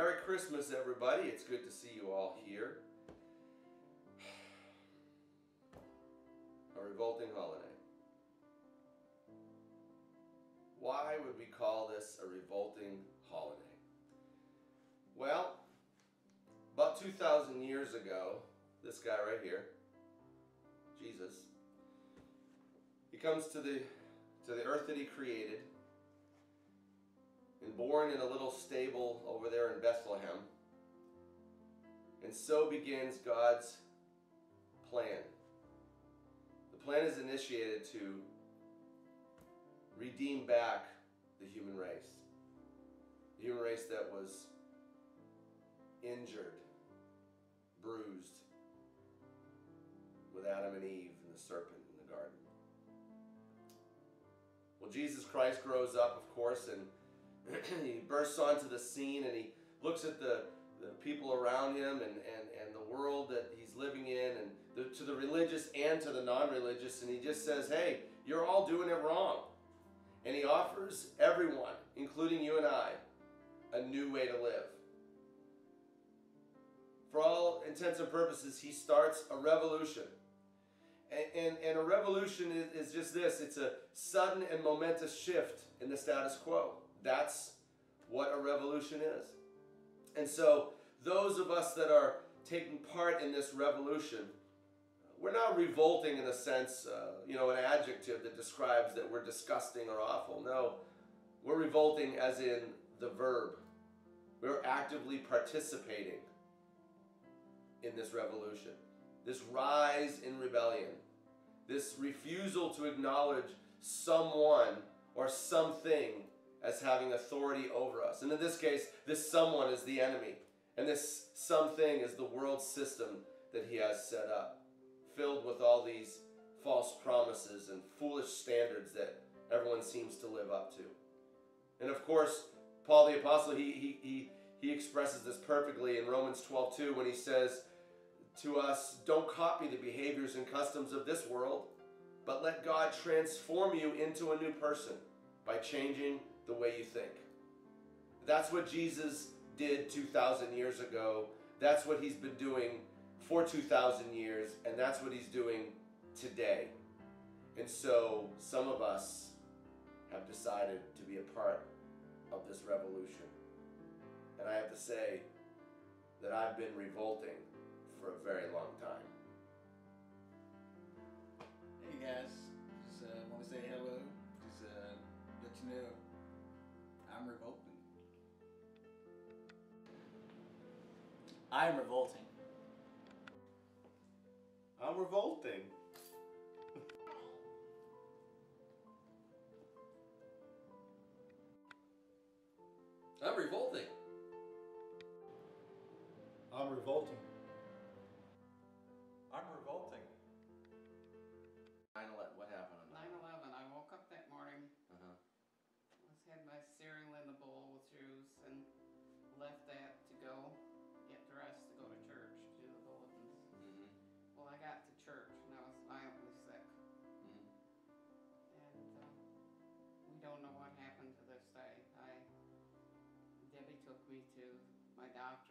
Merry Christmas, everybody. It's good to see you all here. A revolting holiday. Why would we call this a revolting holiday? Well, about 2,000 years ago, this guy right here, Jesus, he comes to the, to the earth that he created born in a little stable over there in Bethlehem. And so begins God's plan. The plan is initiated to redeem back the human race. The human race that was injured, bruised with Adam and Eve and the serpent in the garden. Well, Jesus Christ grows up, of course, and he bursts onto the scene and he looks at the, the people around him and, and, and the world that he's living in and the, to the religious and to the non-religious and he just says, hey, you're all doing it wrong. And he offers everyone, including you and I, a new way to live. For all intents and purposes, he starts a revolution. And, and, and a revolution is, is just this it's a sudden and momentous shift in the status quo. That's what a revolution is. And so, those of us that are taking part in this revolution, we're not revolting in a sense, uh, you know, an adjective that describes that we're disgusting or awful. No, we're revolting as in the verb. We're actively participating in this revolution, this rise in rebellion, this refusal to acknowledge someone or something as having authority over us. And in this case, this someone is the enemy. And this something is the world system that he has set up, filled with all these false promises and foolish standards that everyone seems to live up to. And of course, Paul the Apostle, he, he, he, he expresses this perfectly in Romans 12 2 when he says to us, Don't copy the behaviors and customs of this world, but let God transform you into a new person by changing the way you think. That's what Jesus did 2,000 years ago. That's what he's been doing for 2,000 years, and that's what he's doing today. And so some of us have decided to be a part of this revolution. And I have to say that I've been revolting for a very long time. Hey guys, just uh, want to say hello. Just uh, let you know I'm revolting. I'm revolting. I'm revolting. I'm revolting. I'm revolting. Left that to go get dressed to go to church to do the bulletins. Mm-hmm. Well, I got to church and I was violently sick, Mm-hmm. and uh, we don't know what happened to this day. I Debbie took me to my doctors,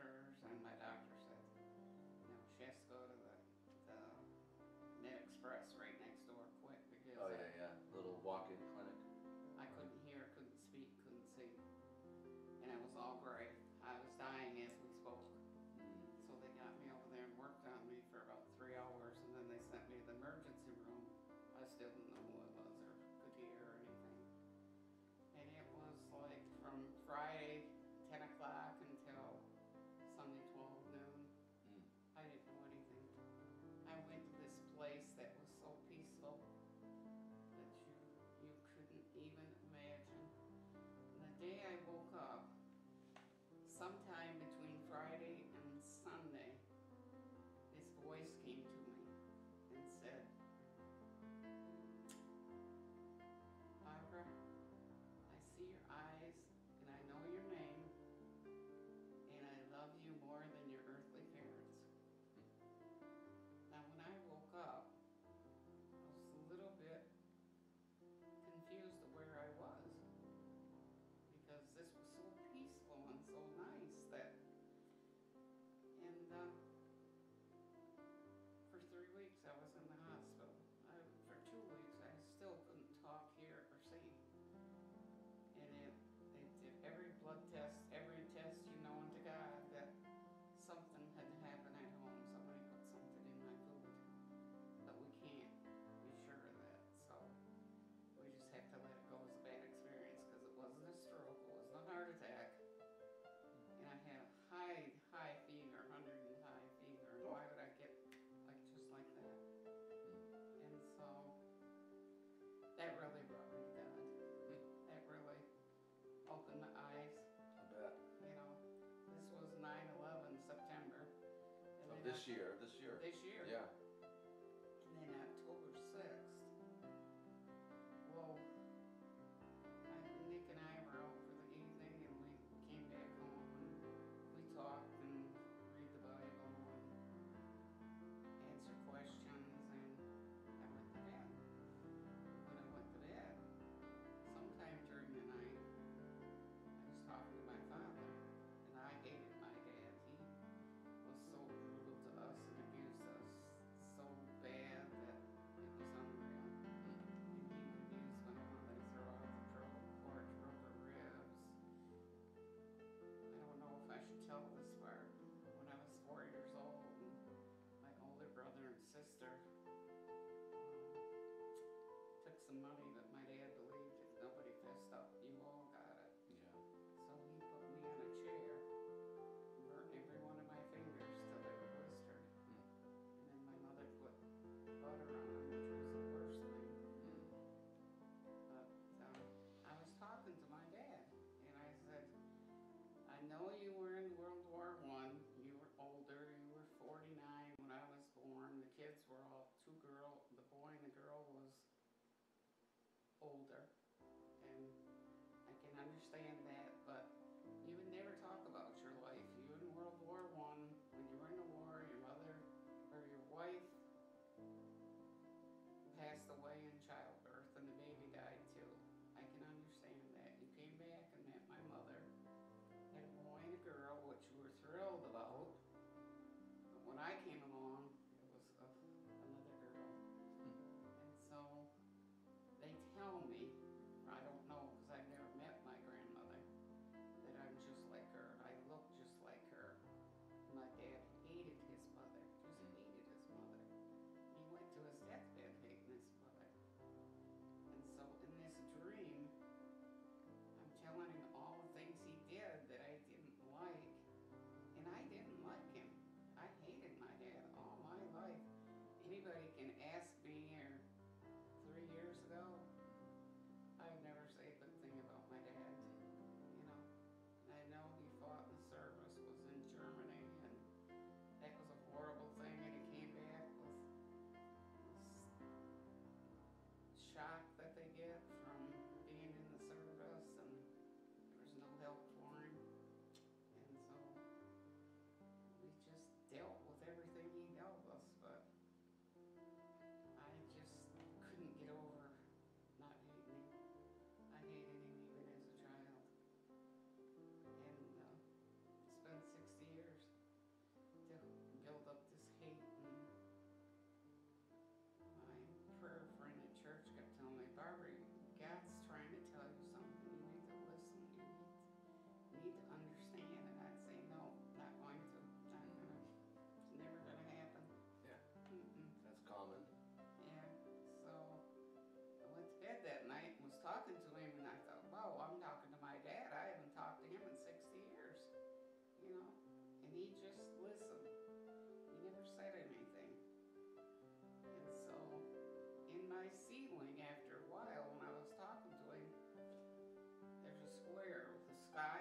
I still this year older and I can understand that. said anything. And so, in my ceiling, after a while, when I was talking to him, there's a square with the sky